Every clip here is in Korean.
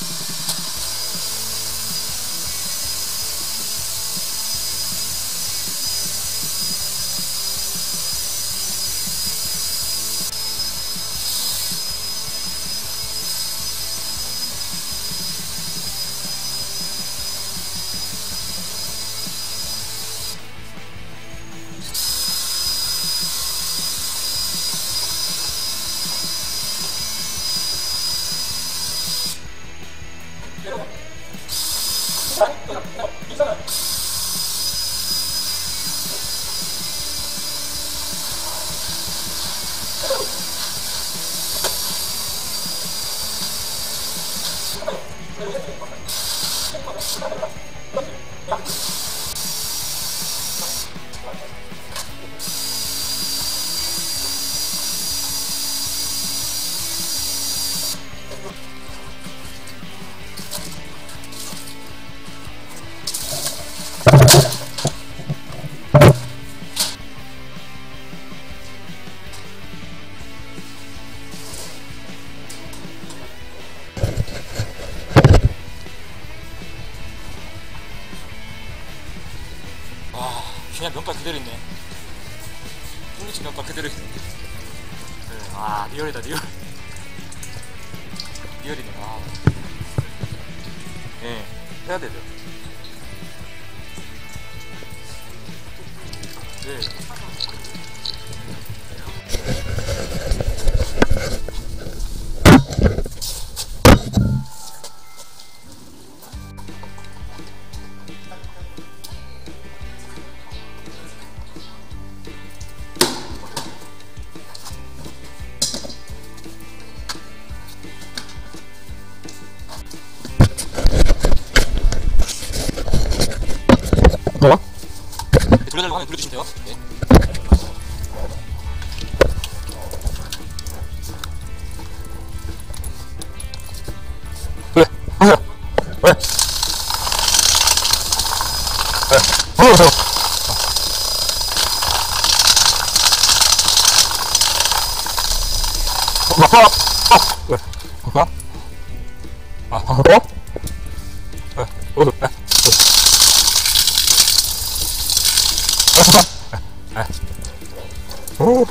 Peace. よし。4発出るねどの時間出る、うん、ああデオレだデオレ。デオレだな。ええ屋でだよ。で 불러달라고 하면 불러주시면 돼요. 네. 그래. 하세요. 왜? 왜? 불러보세요. 어, 막, 아, 아, 왜? 막, 아, 아, 뭐? 왜? 어, 왜? 왜? 哎操哦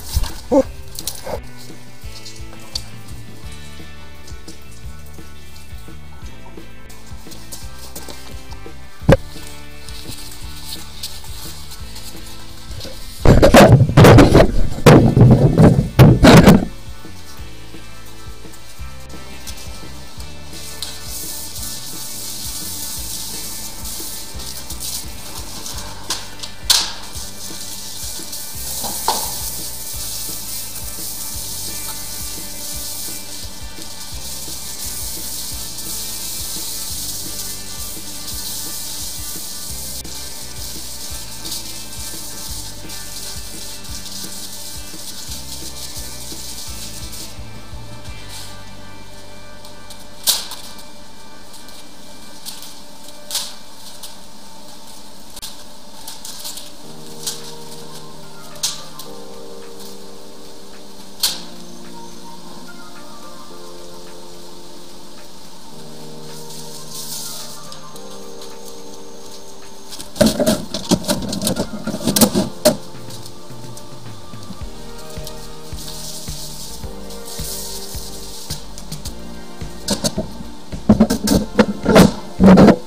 you.